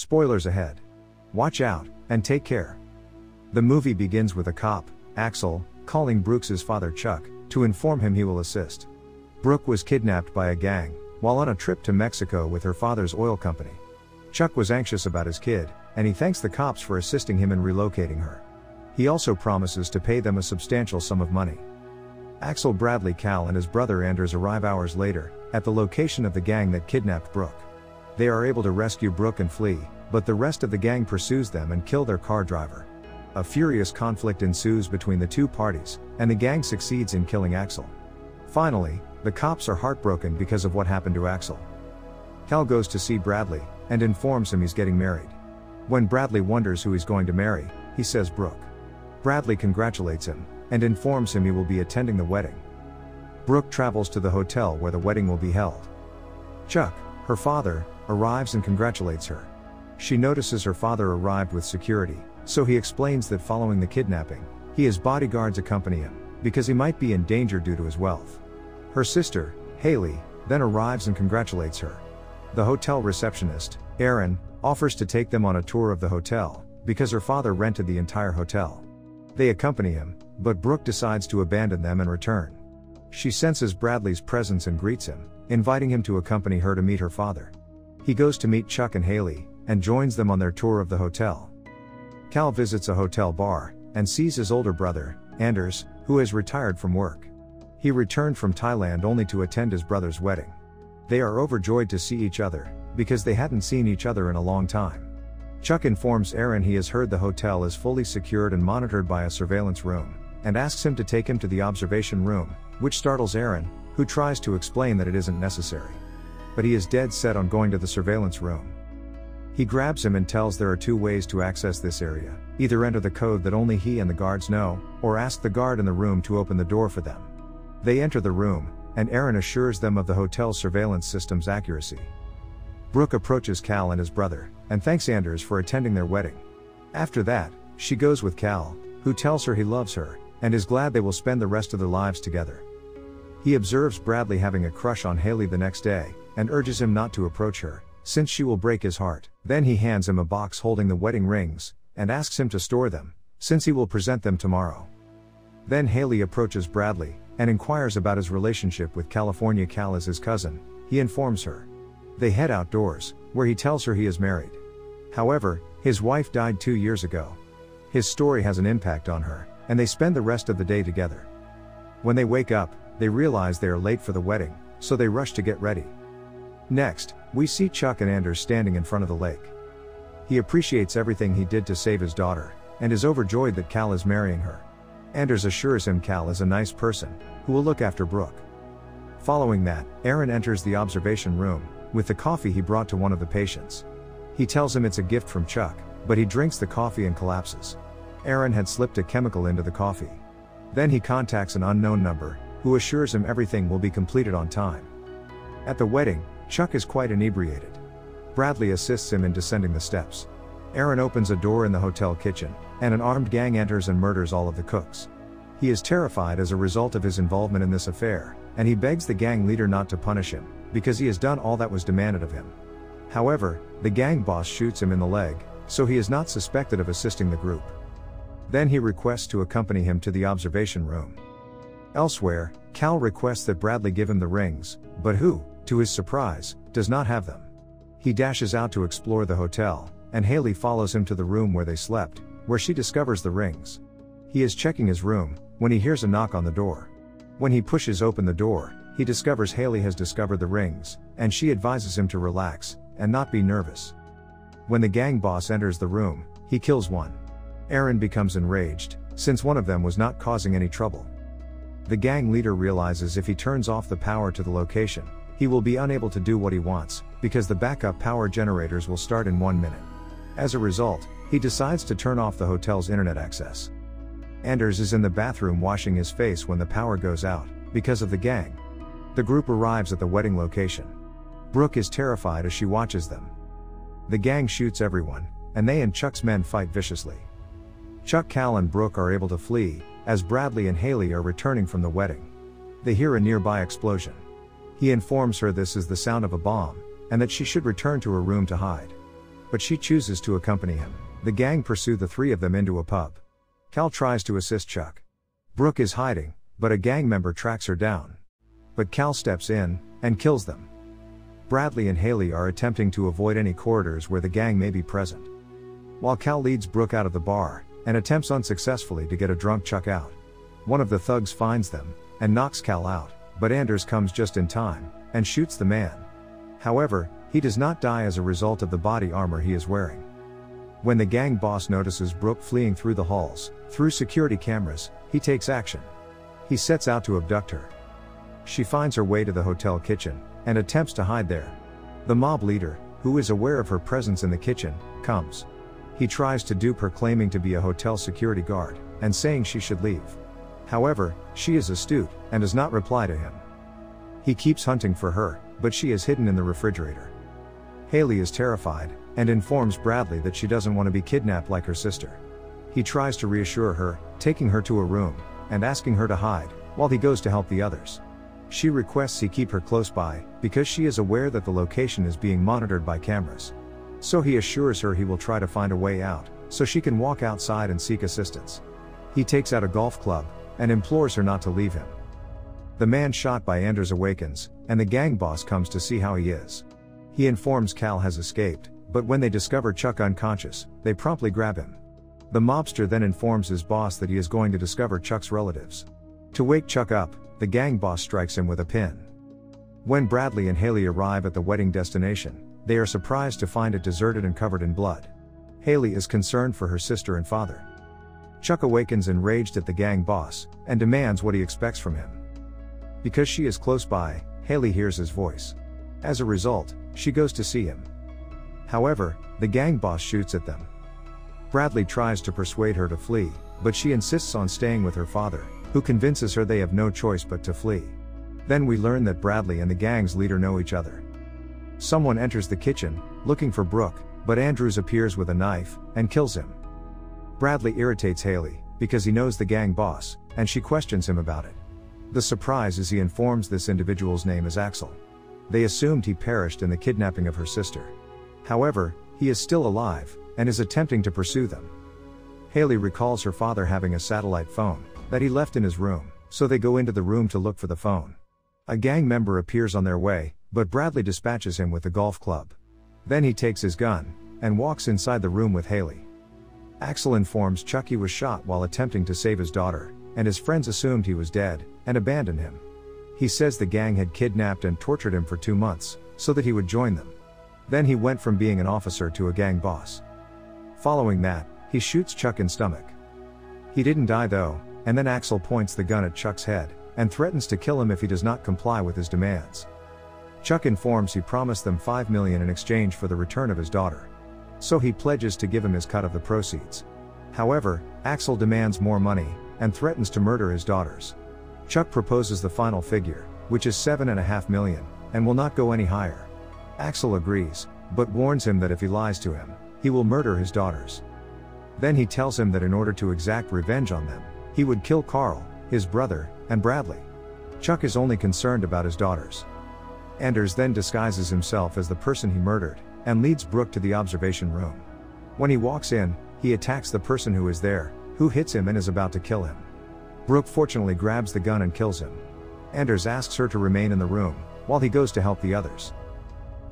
Spoilers ahead. Watch out, and take care. The movie begins with a cop, Axel, calling Brooke's father Chuck, to inform him he will assist. Brooke was kidnapped by a gang, while on a trip to Mexico with her father's oil company. Chuck was anxious about his kid, and he thanks the cops for assisting him in relocating her. He also promises to pay them a substantial sum of money. Axel Bradley Cal and his brother Anders arrive hours later, at the location of the gang that kidnapped Brooke. They are able to rescue Brooke and flee, but the rest of the gang pursues them and kill their car driver. A furious conflict ensues between the two parties, and the gang succeeds in killing Axel. Finally, the cops are heartbroken because of what happened to Axel. Cal goes to see Bradley, and informs him he's getting married. When Bradley wonders who he's going to marry, he says Brooke. Bradley congratulates him, and informs him he will be attending the wedding. Brooke travels to the hotel where the wedding will be held. Chuck, her father, arrives and congratulates her. She notices her father arrived with security, so he explains that following the kidnapping, he has bodyguards accompany him, because he might be in danger due to his wealth. Her sister, Haley, then arrives and congratulates her. The hotel receptionist, Aaron, offers to take them on a tour of the hotel, because her father rented the entire hotel. They accompany him, but Brooke decides to abandon them and return. She senses Bradley's presence and greets him, inviting him to accompany her to meet her father. He goes to meet Chuck and Haley, and joins them on their tour of the hotel. Cal visits a hotel bar, and sees his older brother, Anders, who has retired from work. He returned from Thailand only to attend his brother's wedding. They are overjoyed to see each other, because they hadn't seen each other in a long time. Chuck informs Aaron he has heard the hotel is fully secured and monitored by a surveillance room, and asks him to take him to the observation room, which startles Aaron, who tries to explain that it isn't necessary. But he is dead set on going to the surveillance room. He grabs him and tells there are two ways to access this area either enter the code that only he and the guards know, or ask the guard in the room to open the door for them. They enter the room, and Aaron assures them of the hotel's surveillance system's accuracy. Brooke approaches Cal and his brother, and thanks Anders for attending their wedding. After that, she goes with Cal, who tells her he loves her, and is glad they will spend the rest of their lives together. He observes Bradley having a crush on Haley the next day, and urges him not to approach her, since she will break his heart. Then he hands him a box holding the wedding rings, and asks him to store them, since he will present them tomorrow. Then Haley approaches Bradley, and inquires about his relationship with California Cal as his cousin, he informs her. They head outdoors, where he tells her he is married. However, his wife died two years ago. His story has an impact on her, and they spend the rest of the day together. When they wake up, they realize they are late for the wedding, so they rush to get ready. Next, we see Chuck and Anders standing in front of the lake. He appreciates everything he did to save his daughter, and is overjoyed that Cal is marrying her. Anders assures him Cal is a nice person, who will look after Brooke. Following that, Aaron enters the observation room, with the coffee he brought to one of the patients. He tells him it's a gift from Chuck, but he drinks the coffee and collapses. Aaron had slipped a chemical into the coffee. Then he contacts an unknown number, who assures him everything will be completed on time. At the wedding, Chuck is quite inebriated. Bradley assists him in descending the steps. Aaron opens a door in the hotel kitchen, and an armed gang enters and murders all of the cooks. He is terrified as a result of his involvement in this affair, and he begs the gang leader not to punish him, because he has done all that was demanded of him. However, the gang boss shoots him in the leg, so he is not suspected of assisting the group. Then he requests to accompany him to the observation room. Elsewhere, Cal requests that Bradley give him the rings, but who, to his surprise, does not have them. He dashes out to explore the hotel, and Haley follows him to the room where they slept, where she discovers the rings. He is checking his room, when he hears a knock on the door. When he pushes open the door, he discovers Haley has discovered the rings, and she advises him to relax, and not be nervous. When the gang boss enters the room, he kills one. Aaron becomes enraged, since one of them was not causing any trouble. The gang leader realizes if he turns off the power to the location, he will be unable to do what he wants, because the backup power generators will start in one minute. As a result, he decides to turn off the hotel's internet access. Anders is in the bathroom washing his face when the power goes out, because of the gang. The group arrives at the wedding location. Brooke is terrified as she watches them. The gang shoots everyone, and they and Chuck's men fight viciously. Chuck Cal and Brooke are able to flee, as Bradley and Haley are returning from the wedding. They hear a nearby explosion. He informs her this is the sound of a bomb, and that she should return to her room to hide. but she chooses to accompany him. The gang pursue the three of them into a pub. Cal tries to assist Chuck. Brooke is hiding, but a gang member tracks her down. But Cal steps in and kills them. Bradley and Haley are attempting to avoid any corridors where the gang may be present. While Cal leads Brooke out of the bar and attempts unsuccessfully to get a drunk Chuck out. One of the thugs finds them and knocks Cal out, but Anders comes just in time and shoots the man. However, he does not die as a result of the body armor he is wearing. When the gang boss notices Brooke fleeing through the halls, through security cameras, he takes action. He sets out to abduct her. She finds her way to the hotel kitchen and attempts to hide there. The mob leader, who is aware of her presence in the kitchen, comes. He tries to dupe her claiming to be a hotel security guard and saying she should leave. However, she is astute and does not reply to him. He keeps hunting for her, but she is hidden in the refrigerator. Haley is terrified and informs Bradley that she doesn't want to be kidnapped like her sister. He tries to reassure her, taking her to a room and asking her to hide while he goes to help the others. She requests he keep her close by because she is aware that the location is being monitored by cameras. So he assures her he will try to find a way out so she can walk outside and seek assistance. He takes out a golf club and implores her not to leave him. The man shot by Anders awakens, and the gang boss comes to see how he is. He informs Cal has escaped, but when they discover Chuck unconscious, they promptly grab him. The mobster then informs his boss that he is going to discover Chuck's relatives. To wake Chuck up, the gang boss strikes him with a pin. When Bradley and Haley arrive at the wedding destination, they are surprised to find it deserted and covered in blood. Haley is concerned for her sister and father. Chuck awakens enraged at the gang boss and demands what he expects from him. Because she is close by, Haley hears his voice. As a result, she goes to see him. However, the gang boss shoots at them. Bradley tries to persuade her to flee, but she insists on staying with her father, who convinces her they have no choice but to flee. Then we learn that Bradley and the gang's leader know each other. Someone enters the kitchen, looking for Brooke, but Anders appears with a knife and kills him. Bradley irritates Haley, because he knows the gang boss, and she questions him about it. The surprise is he informs this individual's name is Axel. They assumed he perished in the kidnapping of her sister. However, he is still alive, and is attempting to pursue them. Haley recalls her father having a satellite phone, that he left in his room, so they go into the room to look for the phone. A gang member appears on their way, but Bradley dispatches him with the golf club. Then he takes his gun, and walks inside the room with Haley. Axel informs Chuck he was shot while attempting to save his daughter, and his friends assumed he was dead, and abandoned him. He says the gang had kidnapped and tortured him for two months, so that he would join them. Then he went from being an officer to a gang boss. Following that, he shoots Chuck in stomach. He didn't die though, and then Axel points the gun at Chuck's head, and threatens to kill him if he does not comply with his demands. Chuck informs he promised them 5 million in exchange for the return of his daughter. So he pledges to give him his cut of the proceeds. However, Axel demands more money, and threatens to murder his daughters. Chuck proposes the final figure, which is 7.5 million, and will not go any higher. Axel agrees, but warns him that if he lies to him, he will murder his daughters. Then he tells him that in order to exact revenge on them, he would kill Cal, his brother, and Bradley. Chuck is only concerned about his daughters. Anders then disguises himself as the person he murdered, and leads Brooke to the observation room. When he walks in, he attacks the person who is there, who hits him and is about to kill him. Brooke fortunately grabs the gun and kills him. Anders asks her to remain in the room, while he goes to help the others.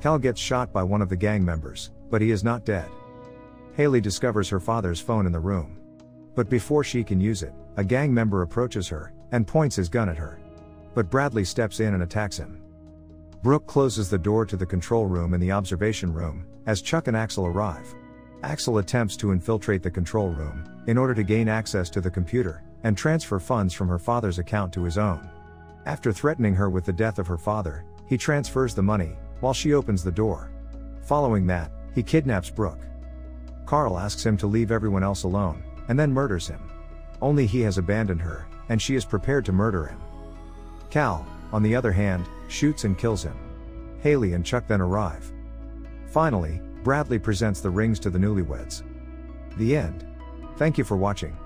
Cal gets shot by one of the gang members, but he is not dead. Haley discovers her father's phone in the room. But before she can use it, a gang member approaches her, and points his gun at her. But Bradley steps in and attacks him. Brooke closes the door to the control room and the observation room, as Chuck and Axel arrive. Axel attempts to infiltrate the control room, in order to gain access to the computer, and transfer funds from her father's account to his own. After threatening her with the death of her father, he transfers the money, while she opens the door. Following that, he kidnaps Brooke. Cal asks him to leave everyone else alone, and then murders him. Only he has abandoned her, and she is prepared to murder him. Cal, on the other hand, shoots and kills him. Haley and Chuck then arrive. Finally, Bradley presents the rings to the newlyweds. The end. Thank you for watching.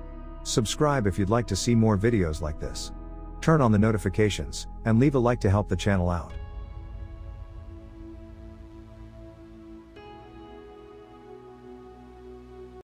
Subscribe if you'd like to see more videos like this. Turn on the notifications, and leave a like to help the channel out.